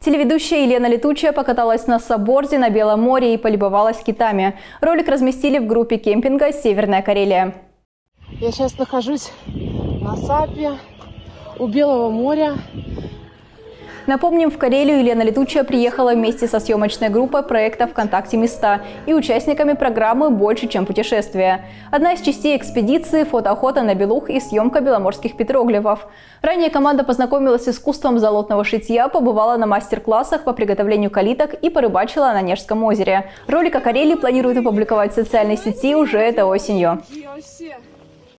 Телеведущая Елена Летучая покаталась на саборде на Белом море и полюбовалась китами. Ролик разместили в группе кемпинга «Северная Карелия». Я сейчас нахожусь на Сапе у Белого моря. Напомним, в Карелию Елена Летучая приехала вместе со съемочной группой проекта «ВКонтакте места» и участниками программы «Больше, чем путешествие». Одна из частей экспедиции – фотоохота на белух и съемка беломорских петроглифов. Ранее команда познакомилась с искусством золотного шитья, побывала на мастер-классах по приготовлению калиток и порыбачила на Нежском озере. Ролик о Карелии планируют опубликовать в социальной сети уже этой осенью.